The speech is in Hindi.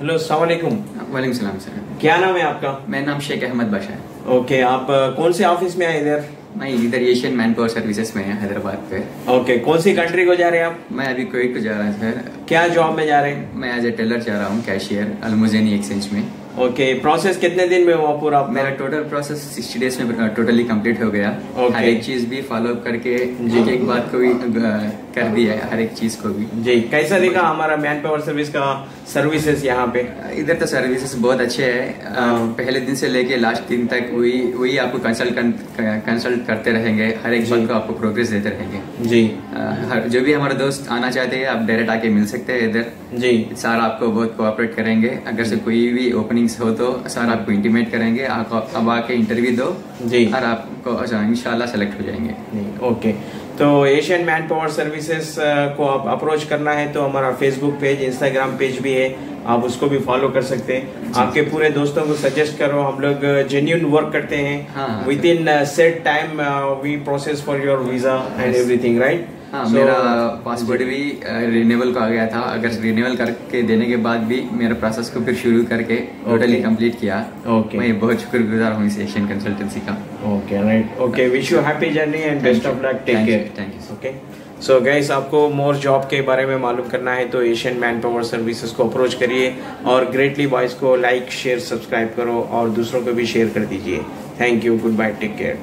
हेलो सलामकुम वालेकुम सलाम सर क्या नाम है आपका? मेरा नाम शेख अहमद बाशा है। ओके आप कौन से ऑफ़िस में आए इधर? मैं इधर एशियन मैन पावर सर्विसेज़ में है हैदराबाद पे। ओके कौन सी कंट्री को जा रहे हैं आप? मैं अभी कोविड को जा रहा हूँ सर क्या जॉब में जा रहे हैं? मैं एज ए टेलर जा रहा हूँ कैशियर अलमुजैनी एक्सचेंज में। ओके प्रोसेस कितने दिन में हुआ पूरा मेरा टोटल प्रोसेस सिक्सटी डेज़ में टोटली कंप्लीट हो गया। Okay. हर एक चीज़ भी फॉलो अप करके जी। एक बात को भी कर दिया है हर एक चीज़ को भी। जी कैसा दिखा हमारा मैन पावर सर्विस का सर्विसेज़ यहाँ पे? इधर तो सर्विसेज़ बहुत अच्छे है। हाँ। पहले दिन से लेके लास्ट दिन तक वही वही आपको कंसल्ट कंसल्ट करते रहेंगे। हर एक। बात को आपको प्रोग्रेस देते रहेंगे। जी। हर जो भी हमारे दोस्त आना चाहते हैं आप डायरेक्ट आके मिल सकते हैं इधर। जी। सर आपको बहुत कोऑपरेट करेंगे। अगर से कोई भी ओपनिंग्स हो तो सर आपको इंटीमेट करेंगे। आप अब आके इंटरव्यू दो जी। और आपको इंशाल्लाह सेलेक्ट हो जाएँगे। ओके तो एशियन मैन पावर सर्विसेज़ को आप अप्रोच करना है तो हमारा फेसबुक पेज इंस्टाग्राम पेज भी है। आप उसको भी फॉलो कर सकते हैं। आपके पूरे दोस्तों को सजेस्ट करो। हम लोग जेन्यून वर्क करते हाँ, within set time we process for your visa and. Everything right हाँ so, मेरा पासपोर्ट भी रिन्यूअल का आ गया था। अगर रिन्यूअल करके देने के बाद भी मेरा प्रोसेस को फिर शुरू करके टोटली okay. कंप्लीट किया ओके Okay. मैं बहुत शुक्रगुजार हूँ इस एशियन कंसल्टेंसी का। Okay right okay wish you happy journey and best of luck take care Thank you. Okay so guys आपको मोर जॉब के बारे में मालूम करना है तो एशियन मैन पावर सर्विसेज़ को अप्रोच करिए और ग्रेटली बॉयज़ को लाइक शेयर सब्सक्राइब करो और दूसरों को भी शेयर कर दीजिए। Thank you good bye take care